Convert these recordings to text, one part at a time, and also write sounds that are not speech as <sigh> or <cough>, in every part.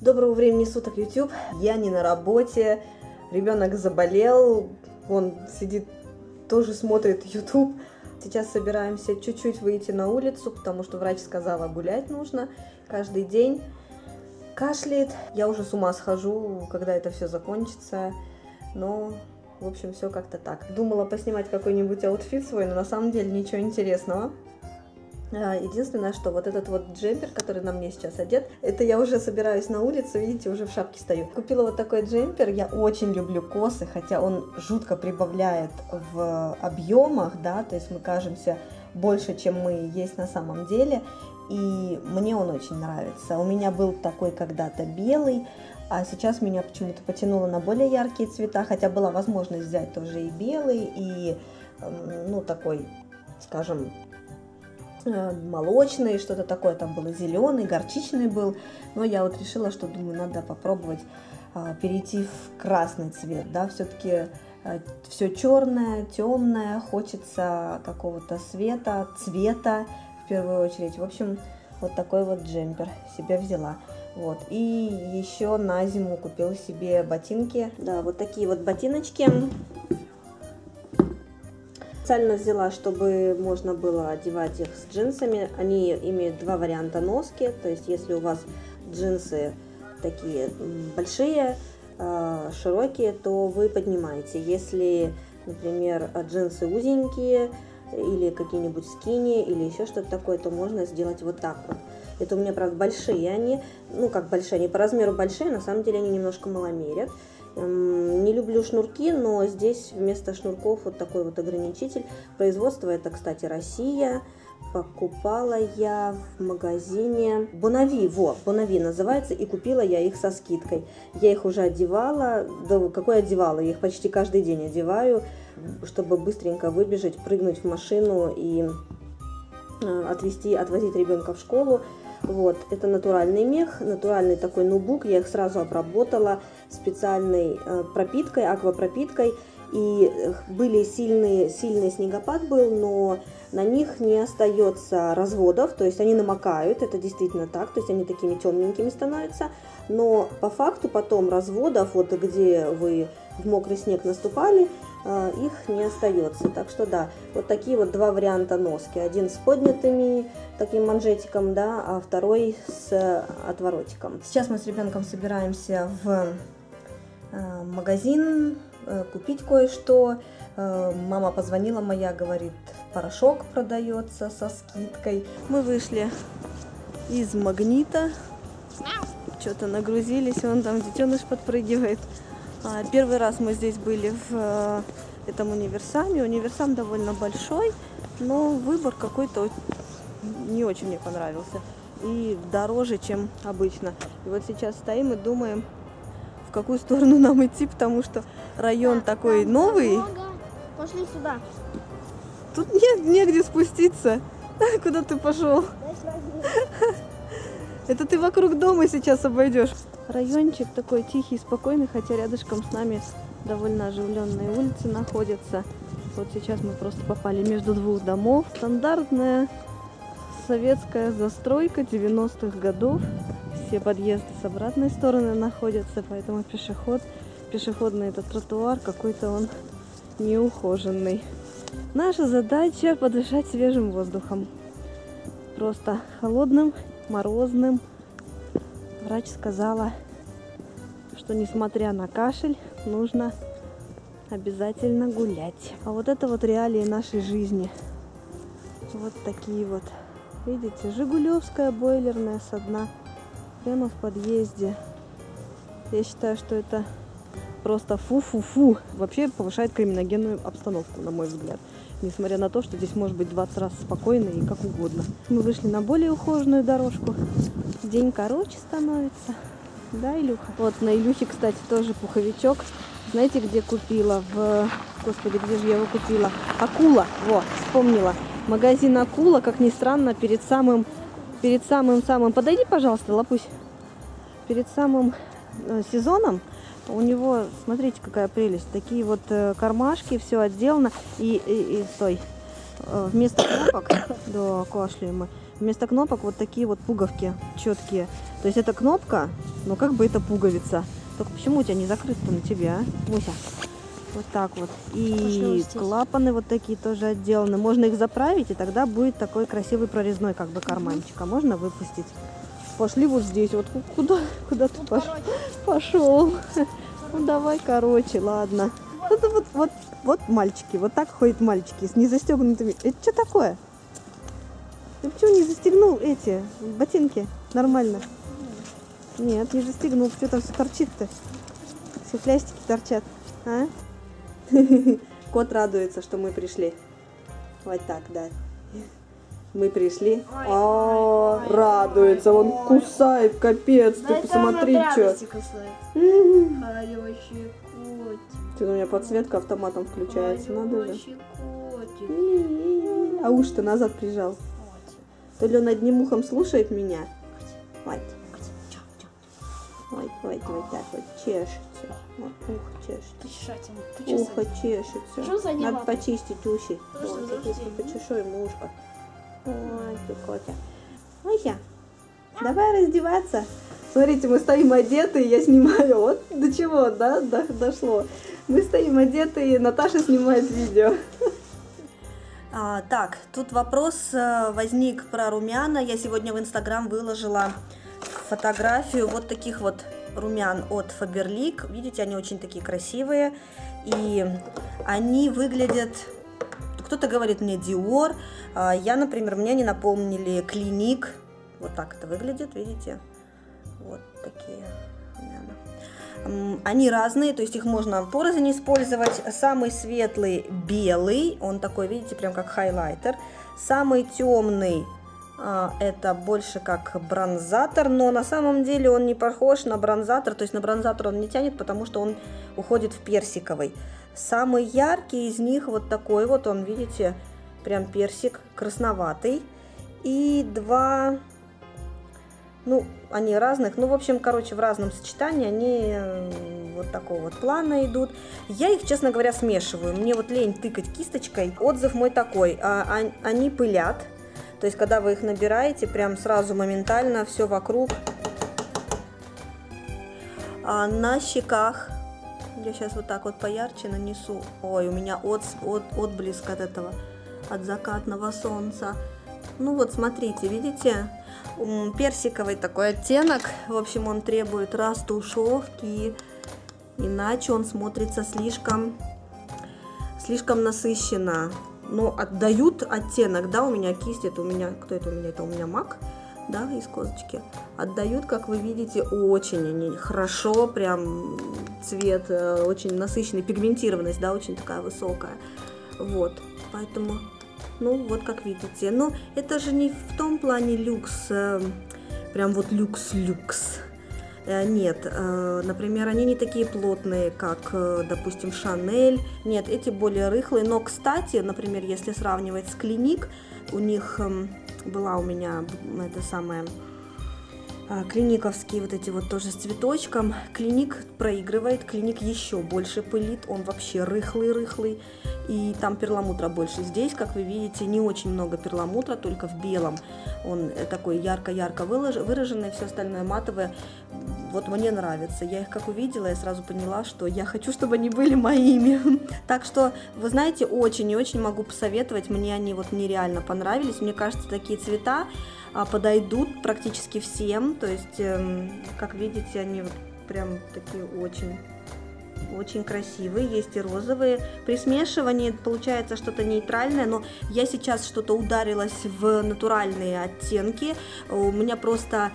Доброго времени суток, YouTube. Я не на работе, ребенок заболел, он сидит, тоже смотрит YouTube. Сейчас собираемся чуть-чуть выйти на улицу, потому что врач сказала, гулять нужно каждый день. Кашляет, я уже с ума схожу, когда это все закончится, но в общем, все как-то так. Думала поснимать какой-нибудь outfit свой, но на самом деле ничего интересного. А, единственное, что вот этот вот джемпер, который на мне сейчас одет, это я уже собираюсь на улицу, видите, уже в шапке стою. Купила вот такой джемпер, я очень люблю косы, хотя он жутко прибавляет в объемах, да, то есть мы кажемся больше, чем мы есть на самом деле, и мне он очень нравится. У меня был такой когда-то белый, а сейчас меня почему-то потянуло на более яркие цвета, хотя была возможность взять тоже и белый, и, ну, такой, скажем, молочный, что-то такое, там было зеленый, горчичный был, но я вот решила, что думаю, надо попробовать а, перейти в красный цвет, да, все-таки а, все черное, темное, хочется какого-то света, цвета в первую очередь. В общем, вот такой вот джемпер себе взяла. Вот. И еще на зиму купила себе ботинки. Да, вот такие вот ботиночки. Специально взяла, чтобы можно было одевать их с джинсами. Они имеют два варианта носки, то есть если у вас джинсы такие большие, а, широкие, то вы поднимаете. Если, например, джинсы узенькие или какие-нибудь скини или еще что-то такое, то можно сделать вот так вот. Это у меня, правда, большие они, ну как большие, они по размеру большие, на самом деле они немножко маломерят. Не люблю шнурки, но здесь вместо шнурков вот такой вот ограничитель. Производство это, кстати, Россия. Покупала я в магазине Бонави, вот, Бонави называется, и купила я их со скидкой. Я их уже одевала, да какой одевала, я их почти каждый день одеваю, чтобы быстренько выбежать, прыгнуть в машину и э, отвезти, отвозить ребенка в школу. Вот, это натуральный мех, натуральный такой нубук, я их сразу обработала специальной э, пропиткой, аквапропиткой, и э, были сильные, сильный снегопад был, но на них не остается разводов, то есть они намокают, это действительно так, то есть они такими темненькими становятся, но по факту потом разводов, вот где вы в мокрый снег наступали, э, их не остается. Так что да, вот такие вот два варианта носки. Один с поднятыми таким манжетиком, да, а второй с отворотиком. Сейчас мы с ребенком собираемся в э, магазин э, купить кое-что. Мама позвонила моя, говорит, порошок продается со скидкой. Мы вышли из магнита. Что-то нагрузились, он там детеныш подпрыгивает. А, первый раз мы здесь были в э, этом универсаме. Универсам довольно большой, но выбор какой-то не очень мне понравился. И дороже, чем обычно. И вот сейчас стоим и думаем, в какую сторону <laughs> нам идти, потому что район да, такой новый. Много. Пошли сюда. Тут нет негде спуститься. Куда ты пошел? Это ты вокруг дома сейчас обойдешь. Райончик такой тихий, спокойный, хотя рядышком с нами довольно оживленные улицы находятся. Вот сейчас мы просто попали между двух домов. Стандартная советская застройка 90-х годов. Все подъезды с обратной стороны находятся, поэтому пешеход, пешеходный этот тротуар какой-то он неухоженный. Наша задача подышать свежим воздухом. Просто холодным, морозным, врач сказала, что несмотря на кашель, нужно обязательно гулять. А вот это вот реалии нашей жизни. Вот такие вот. Видите, Жигулевская бойлерная со дна. Прямо в подъезде. Я считаю, что это просто фу-фу-фу. Вообще повышает криминогенную обстановку, на мой взгляд. Несмотря на то, что здесь может быть 20 раз спокойно и как угодно. Мы вышли на более ухоженную дорожку. День короче становится. Да, Илюха? Вот на Илюхе, кстати, тоже пуховичок. Знаете, где купила? В... Господи, где же я его купила? Акула. Вот, вспомнила. Магазин Акула, как ни странно, перед самым... Перед самым-самым... Подойди, пожалуйста, лапусь. Перед самым э, сезоном у него, смотрите, какая прелесть. Такие вот э, кармашки, все отделано. И, и, и стой. Э, вместо кнопок, <coughs> да, кашляем мы Вместо кнопок вот такие вот пуговки четкие. То есть это кнопка, но как бы это пуговица. Только почему у тебя не закрыто на тебе, а? Муся. Вот так вот. И клапаны вот такие тоже отделаны. Можно их заправить, и тогда будет такой красивый прорезной как бы карманчик. А можно выпустить. Пошли вот здесь. Вот куда, куда ты пош... пошел? Ну давай, короче, ладно. Это вот, вот, вот мальчики, вот так ходят мальчики с незастегнутыми. Это что такое? Ты почему не застегнул эти ботинки нормально? Нет, не застегнул. Что там все торчит-то? Все плястики торчат. А? <laughs> Кот радуется, что мы пришли. Вот так, да. Мы пришли. А, радуется, он кусает, капец. Ты посмотри, что. Что-то у меня подсветка автоматом включается, надо же. А уж-то назад прижал. То ли он одним ухом слушает меня. Вот. Вот, вот, вот так вот чешется. Вот, ухо чешется. Ухо чешется. Надо почистить уши. Вот, почешу ему ушко. Ой, ты котя. Ой, давай раздеваться. Смотрите, мы стоим одетые, я снимаю. Вот до чего, да, дошло. Мы стоим одетые, Наташа снимает видео. А, так, тут вопрос э, возник про румяна. Я сегодня в Инстаграм выложила фотографию вот таких вот румян от Faberlic. Видите, они очень такие красивые. И они выглядят... Кто-то говорит мне Dior. А я, например, мне не напомнили Клиник. Вот так это выглядит, видите? Вот такие. Они разные, то есть их можно порознь использовать. Самый светлый белый, он такой, видите, прям как хайлайтер. Самый темный а, это больше как бронзатор, но на самом деле он не похож на бронзатор, то есть на бронзатор он не тянет, потому что он уходит в персиковый. Самый яркий из них вот такой вот, он, видите, прям персик красноватый. И два ну, они разных, ну, в общем, короче, в разном сочетании они вот такого вот плана идут. Я их, честно говоря, смешиваю. Мне вот лень тыкать кисточкой. Отзыв мой такой, а, а, они пылят. То есть, когда вы их набираете, прям сразу моментально все вокруг. А на щеках, я сейчас вот так вот поярче нанесу. Ой, у меня от, от, отблеск от этого, от закатного солнца. Ну вот, смотрите, видите? персиковый такой оттенок. В общем, он требует растушевки, иначе он смотрится слишком, слишком насыщенно. Но отдают оттенок, да, у меня кисть, это у меня, кто это у меня, это у меня мак, да, из козочки. Отдают, как вы видите, очень они хорошо, прям цвет э, очень насыщенный, пигментированность, да, очень такая высокая. Вот, поэтому ну, вот как видите. Но это же не в том плане люкс, э, прям вот люкс-люкс. Э, нет, например, они не такие плотные, как, допустим, Шанель. Нет, эти более рыхлые. Но, кстати, например, если сравнивать с Клиник, у них эм, была у меня это самое клиниковские вот эти вот тоже с цветочком. Клиник проигрывает, клиник еще больше пылит, он вообще рыхлый-рыхлый и там перламутра больше. Здесь, как вы видите, не очень много перламутра, только в белом. Он такой ярко-ярко выраженный, все остальное матовое. Вот мне нравится. Я их как увидела, я сразу поняла, что я хочу, чтобы они были моими. <laughs> Так что, вы знаете, очень и очень могу посоветовать. Мне они вот нереально понравились. Мне кажется, такие цвета а, подойдут практически всем. То есть, эм, как видите, они прям такие очень очень красивые, есть и розовые. При смешивании получается что-то нейтральное, но я сейчас что-то ударилась в натуральные оттенки. У меня просто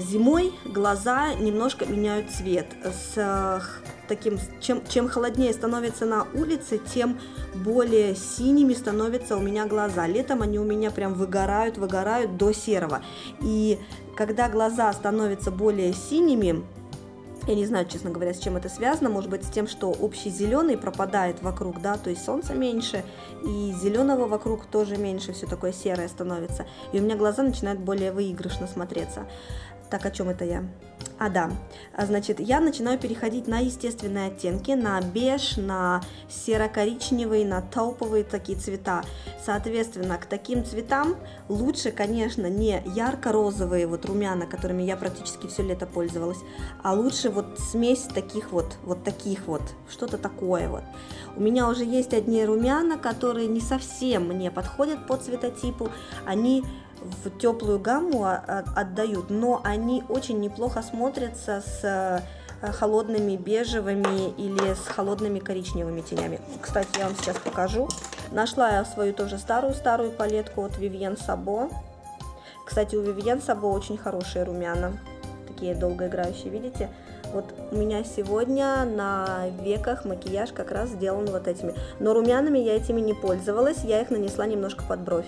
зимой глаза немножко меняют цвет. С э, таким, чем, чем холоднее становится на улице, тем более синими становятся у меня глаза. Летом они у меня прям выгорают, выгорают до серого. И когда глаза становятся более синими, я не знаю, честно говоря, с чем это связано. Может быть, с тем, что общий зеленый пропадает вокруг, да, то есть солнца меньше, и зеленого вокруг тоже меньше, все такое серое становится. И у меня глаза начинают более выигрышно смотреться. Так, о чем это я? А, да. А, значит, я начинаю переходить на естественные оттенки, на беж, на серо-коричневый, на тауповые такие цвета. Соответственно, к таким цветам лучше, конечно, не ярко-розовые вот румяна, которыми я практически все лето пользовалась, а лучше вот смесь таких вот, вот таких вот, что-то такое вот. У меня уже есть одни румяна, которые не совсем мне подходят по цветотипу, они в теплую гамму отдают, но они очень неплохо смотрятся с э, холодными бежевыми или с холодными коричневыми тенями. Кстати, я вам сейчас покажу. Нашла я свою тоже старую-старую палетку от Vivienne Sabo. Кстати, у Vivienne Sabo очень хорошие румяна, такие долгоиграющие, видите? Вот у меня сегодня на веках макияж как раз сделан вот этими. Но румянами я этими не пользовалась, я их нанесла немножко под бровь.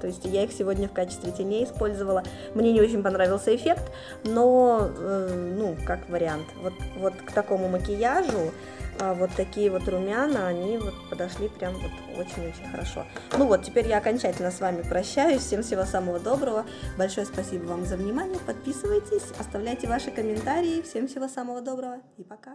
То есть я их сегодня в качестве теней использовала. Мне не очень понравился эффект, но, э, ну, как вариант. Вот, вот к такому макияжу а вот такие вот румяна, они вот подошли прям вот очень-очень хорошо. Ну вот, теперь я окончательно с вами прощаюсь. Всем всего самого доброго. Большое спасибо вам за внимание. Подписывайтесь, оставляйте ваши комментарии. Всем всего самого доброго и пока.